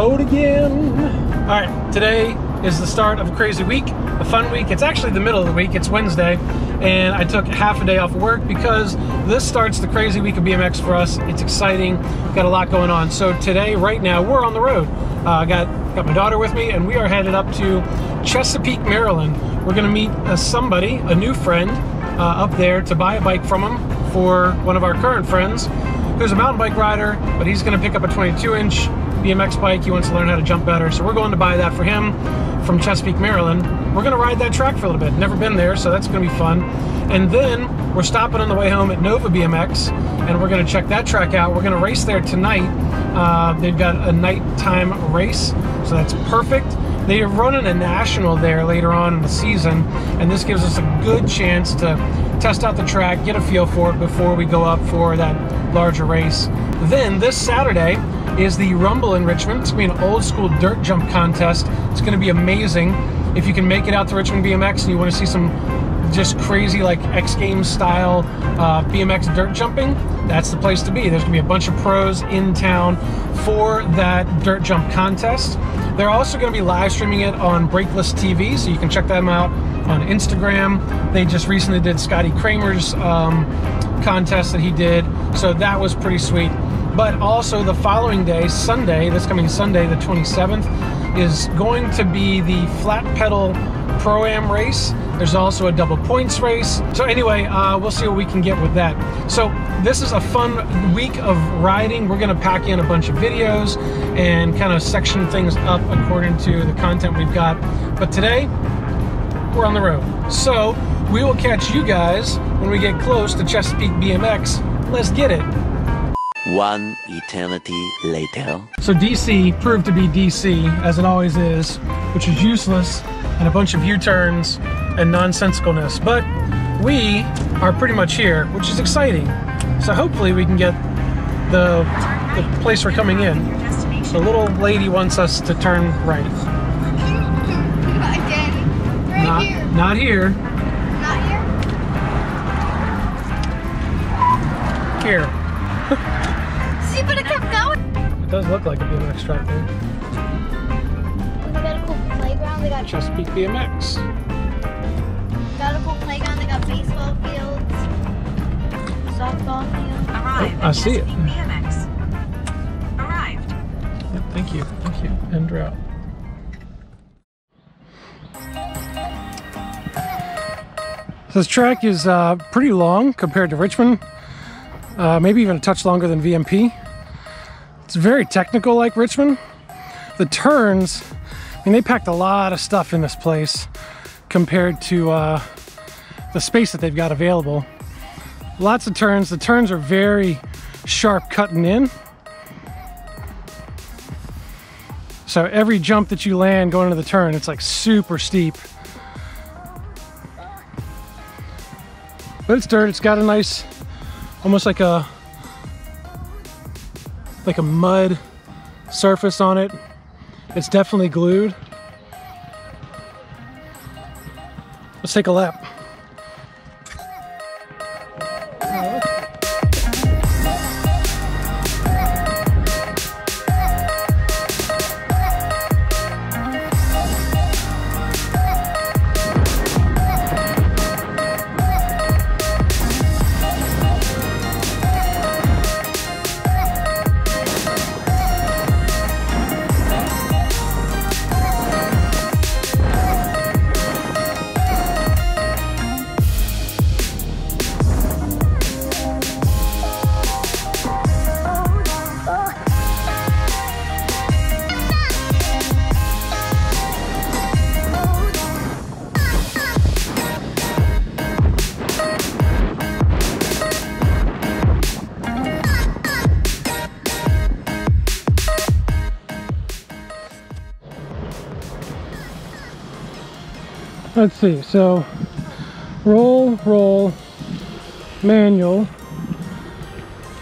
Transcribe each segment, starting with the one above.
road again. All right, today is the start of a crazy week, a fun week. It's actually the middle of the week, it's Wednesday, and I took half a day off of work because this starts the crazy week of BMX for us. It's exciting, got a lot going on. So today, right now, we're on the road. Uh, I got, got my daughter with me, and we are headed up to Chesapeake, Maryland. We're gonna meet uh, somebody, a new friend, uh, up there to buy a bike from him for one of our current friends who's a mountain bike rider, but he's gonna pick up a 22 inch BMX bike. He wants to learn how to jump better. So we're going to buy that for him from Chesapeake, Maryland. We're gonna ride that track for a little bit. Never been there, so that's gonna be fun. And then we're stopping on the way home at Nova BMX, and we're gonna check that track out. We're gonna race there tonight. Uh, they've got a nighttime race, so that's perfect. They are running a national there later on in the season, and this gives us a good chance to test out the track, get a feel for it before we go up for that larger race. Then this Saturday is the Rumble in Richmond. It's gonna be an old school dirt jump contest. It's gonna be amazing. If you can make it out to Richmond BMX and you wanna see some just crazy like X Games style uh, BMX dirt jumping, that's the place to be. There's gonna be a bunch of pros in town for that dirt jump contest. They're also gonna be live streaming it on Breakless TV, so you can check them out on Instagram. They just recently did Scotty Cranmer's um, contest that he did, so that was pretty sweet. But also the following day, Sunday, this coming Sunday, the 27th, is going to be the flat pedal pro-am race. There's also a double points race. So anyway, uh, we'll see what we can get with that. So this is a fun week of riding. We're gonna pack in a bunch of videos and kind of section things up according to the content we've got. But today, we're on the road. So we will catch you guys when we get close to Chesapeake BMX. Let's get it. One eternity later. So DC proved to be DC, as it always is, which is useless and a bunch of U-turns and nonsensicalness. But we are pretty much here, which is exciting. So hopefully we can get the, the place we're coming in. The little lady wants us to turn right. Right Not, here. not here. Not here. Here. does look like a BMX track there. They got a cool playground. They got, Chesapeake BMX. got a cool playground. They got baseball fields, softball fields. Arrive I see it. BMX. Arrived. Yep, thank you, thank you. End route. So this track is uh, pretty long compared to Richmond, uh, maybe even a touch longer than VMP. It's very technical like Richmond. The turns, I mean, they packed a lot of stuff in this place compared to uh, the space that they've got available. Lots of turns. The turns are very sharp cutting in. So every jump that you land going into the turn, it's like super steep. But it's dirt, it's got a nice, almost like a, like a mud surface on it. It's definitely glued. Let's take a lap. Oh, Let's see, so roll, roll, manual,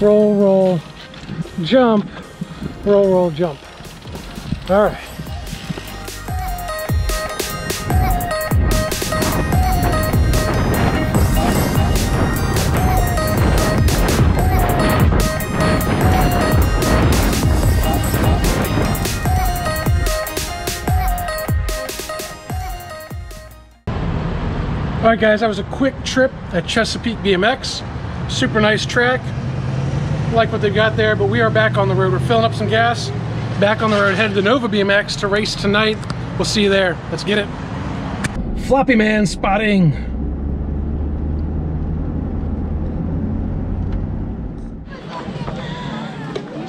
roll, roll, jump, roll, roll, jump. All right. Right, guys, that was a quick trip at Chesapeake BMX. Super nice track. Like what they've got there, but we are back on the road. We're filling up some gas. Back on the road, headed to Nova BMX to race tonight. We'll see you there. Let's get it. Floppy Man spotting.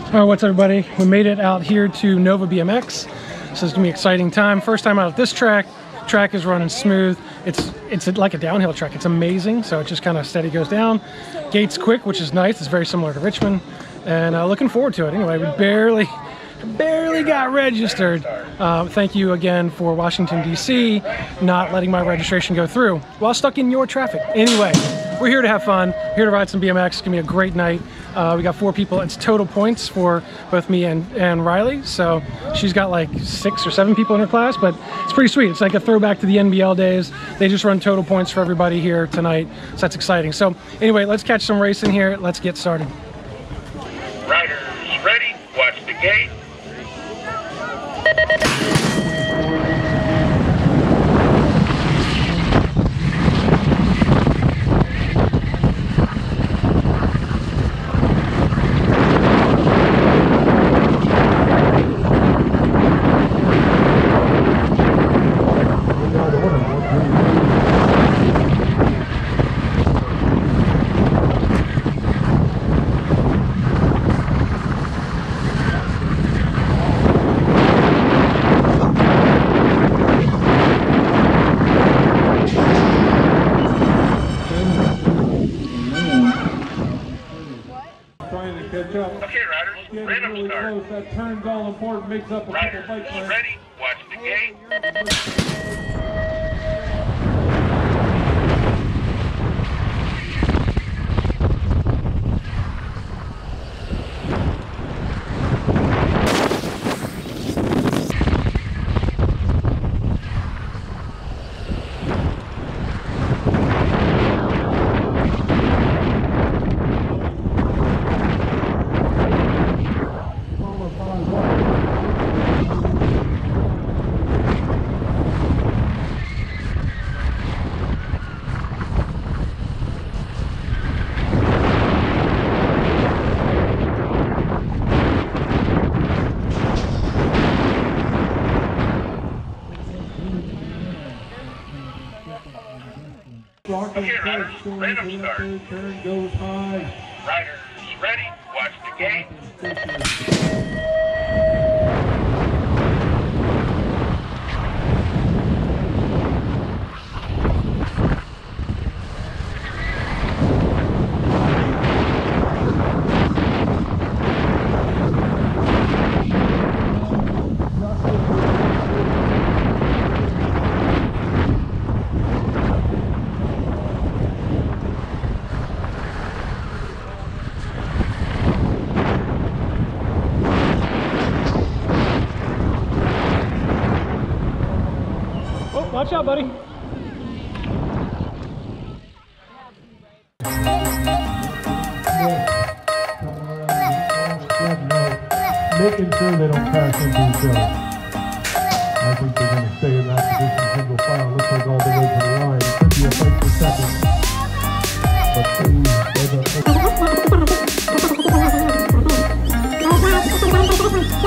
All right, what's everybody? We made it out here to Nova BMX. So it's gonna be an exciting time. First time out at this track. Track is running smooth. It's it's like a downhill track. It's amazing. So it just kind of steady goes down. Gates quick, which is nice. It's very similar to Richmond, and uh, looking forward to it. Anyway, we barely barely got registered. Um, thank you again for Washington D.C. not letting my registration go through while stuck in your traffic. Anyway, we're here to have fun. Here to ride some BMX. It's gonna be a great night. Uh, we got four people. It's total points for both me and, and Riley. So she's got like six or seven people in her class, but it's pretty sweet. It's like a throwback to the NBL days. They just run total points for everybody here tonight. So that's exciting. So anyway, let's catch some racing here. Let's get started. Riders ready, watch the gate. trying to catch up. Okay, riders, Getting random really start. close. That turn's all important. Makes up a couple Riders bike lanes. Ready, watch the gate. Followed by one. Rocket Okay, riders, starts going random to that start. third turn goes high. Riders ready, watch the gate. Out, buddy. Making sure they don't crash into each other. I think they're going to stay in that position, single file. Looks like all the way to the line. It could be a fight for second. But uh, they,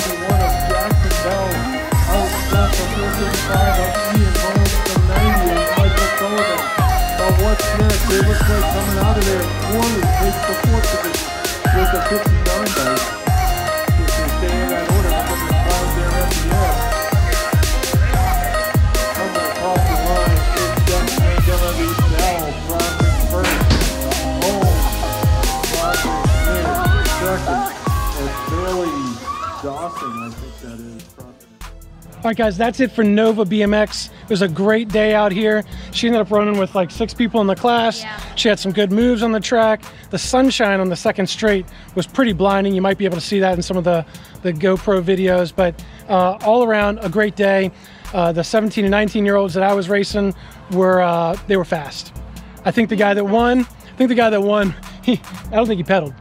31 of Jacksonville. Outstep of 55 90 Michael But what's next? They look like coming out of there. Warriors takes the fourth position with a 59 base. All right, guys, that's it for Nova BMX. It was a great day out here. She ended up running with like six people in the class. Yeah. She had some good moves on the track. The sunshine on the second straight was pretty blinding. You might be able to see that in some of the, the GoPro videos, but uh, all around a great day. Uh, the 17 and 19 year olds that I was racing were, uh, they were fast. I think the guy that won, I think the guy that won, he, I don't think he pedaled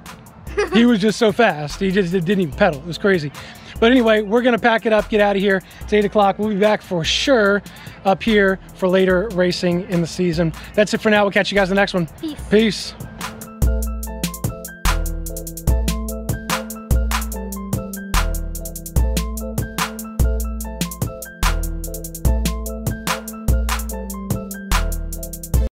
he was just so fast. He just didn't even pedal. It was crazy. But anyway, we're gonna pack it up, get out of here. It's eight o'clock. We'll be back for sure up here for later racing in the season. That's it for now. We'll catch you guys in the next one. Peace. Peace.